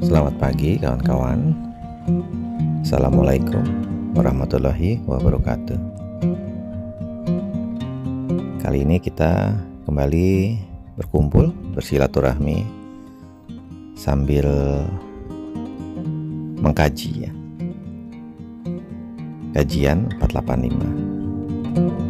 Selamat pagi kawan-kawan. Assalamualaikum warahmatullahi wabarakatuh. Kali ini kita kembali berkumpul bersilaturahmi Sambil mengkaji ya. Kajian 485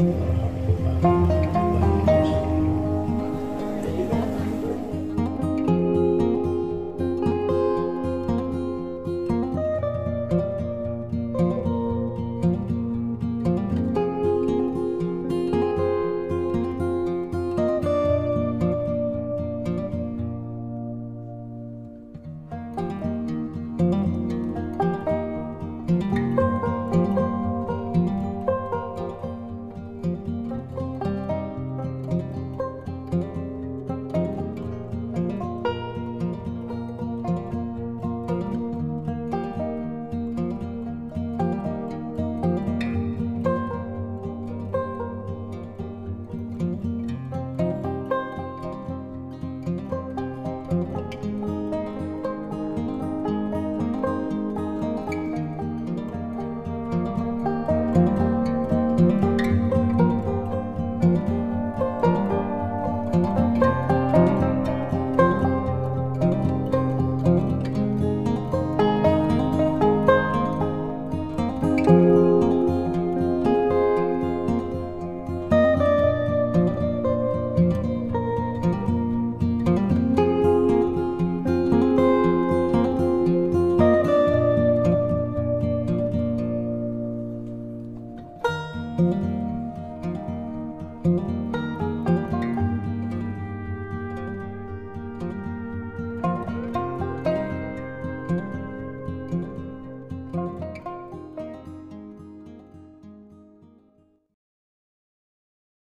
老二还是